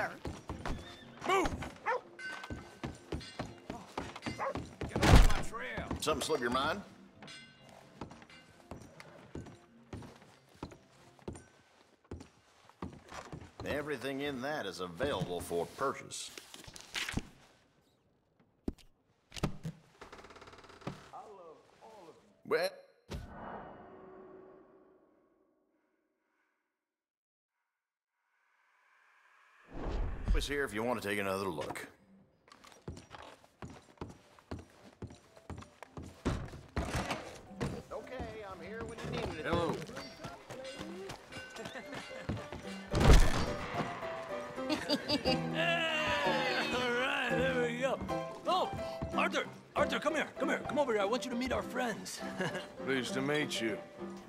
sir. Move! Get off my trail. Something slip your mind? Everything in that is available for purchase. Well, was here if you want to take another look. Okay, I'm here when you need me. Hello. All right, there we go. Oh, Arthur, Arthur, come here, come here, come over here. I want you to meet our friends. Pleased to meet you.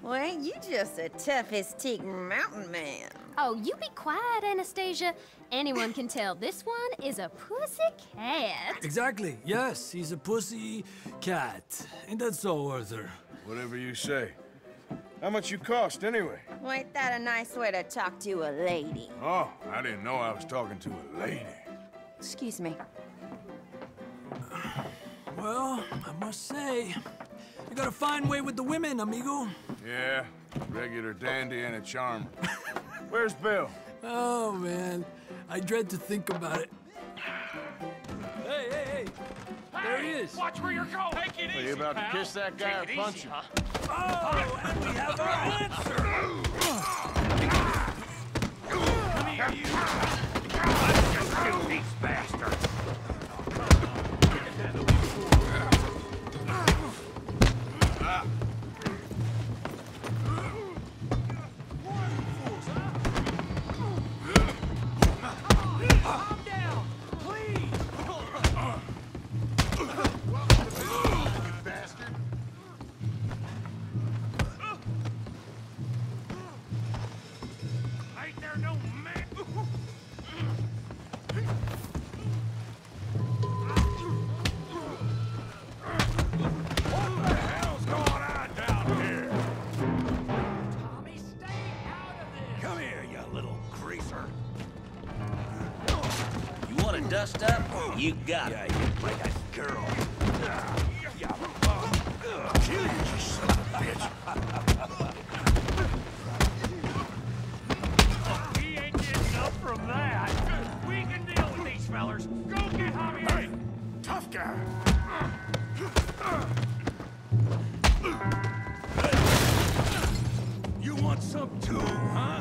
Well, ain't you just the toughest teak mountain man? Oh, you be quiet, Anastasia. Anyone can tell this one is a pussy cat. exactly. Yes, he's a pussy cat. Ain't that so, Arthur? Whatever you say. How much you cost, anyway? Well, ain't that a nice way to talk to a lady? Oh, I didn't know I was talking to a lady. Excuse me. Well, I must say, you got a fine way with the women, amigo. Yeah, regular dandy and a charmer. Where's Bill? Oh, man. I dread to think about it. Hey, hey, hey. There he is. Watch where you're going. Take it Are easy, you about to kiss that guy or Take it punch easy, him? huh? Oh, and we have our answer. Come here, you little greaser. You want to dust up? You got yeah, it. Like a girl. You bum. Kill you, you son of a bitch. He ain't getting up from that. We can deal with these fellers. Go get Javier. Hey, tough guy. You want some too, huh?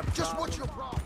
a Just what's your problem?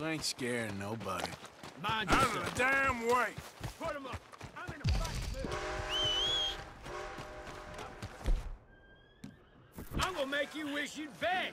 You ain't scaring nobody. Mind Out of the damn way. Put him up. I'm in a fight mood. I'm gonna make you wish you'd begged.